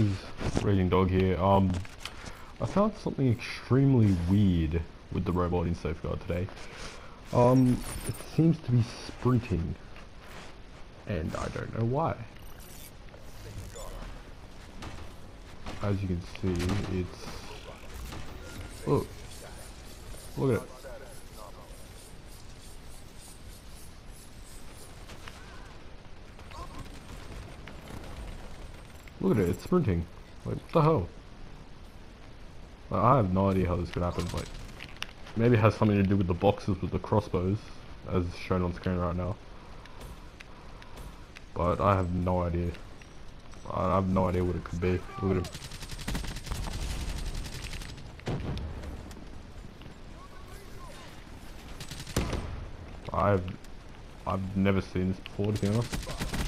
is Raging Dog here. Um, I found something extremely weird with the robot in Safeguard today. Um, it seems to be sprinting, and I don't know why. As you can see, it's look, look at it. Look at it, it's sprinting. Like, what the hell? Like, I have no idea how this could happen. Like, maybe it has something to do with the boxes with the crossbows, as shown on screen right now. But I have no idea. I have no idea what it could be. Look at it. I've I've never seen this before to be honest.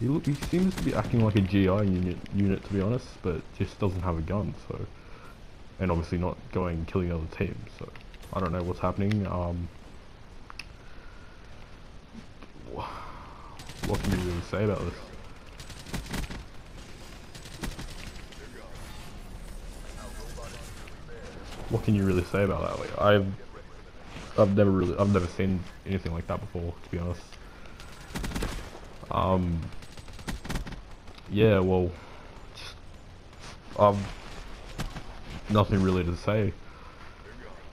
He, look, he seems to be acting like a GI unit, unit to be honest, but just doesn't have a gun, so... And obviously not going killing other teams, so... I don't know what's happening, um... What can you really say about this? What can you really say about that? Like, I've... I've never really, I've never seen anything like that before, to be honest. Um, yeah, well, um, nothing really to say.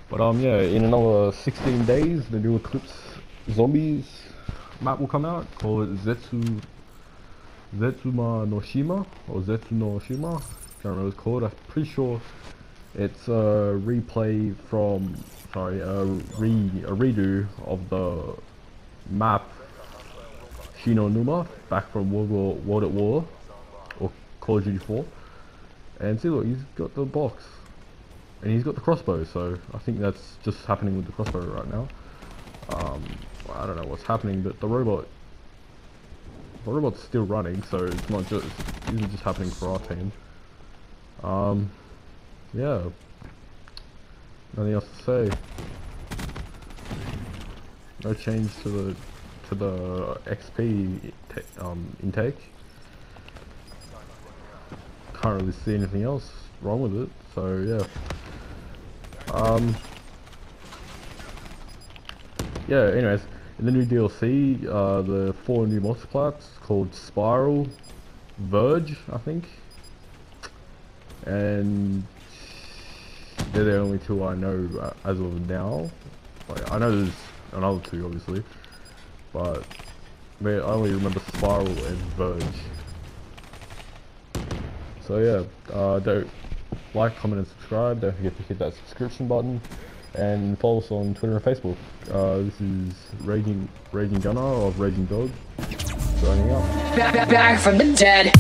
But um, yeah, in another 16 days, the new Eclipse Zombies map will come out. Call it Zetsu, Zetsuma no Shima, or Zetsu no Shima. Can't remember what it's called. I'm pretty sure it's a replay from, sorry, a re a redo of the map Shi No Numa back from World War World at War Call of Duty 4. And see, look, he's got the box. And he's got the crossbow, so I think that's just happening with the crossbow right now. Um, I don't know what's happening, but the robot... The robot's still running, so it's not just... It isn't just happening for our team. Um, yeah. Nothing else to say. No change to the to the XP um, intake can't really see anything else wrong with it, so yeah. Um, yeah, anyways, in the new DLC, uh, the four new multiplats called Spiral, Verge, I think, and they're the only two I know uh, as of now. Like, I know there's another two, obviously, but I only remember Spiral and Verge. So yeah, uh, don't like, comment, and subscribe. Don't forget to hit that subscription button, and follow us on Twitter and Facebook. Uh, this is Raging Raging Gunner of Raging Dog signing up. Back, back from the dead.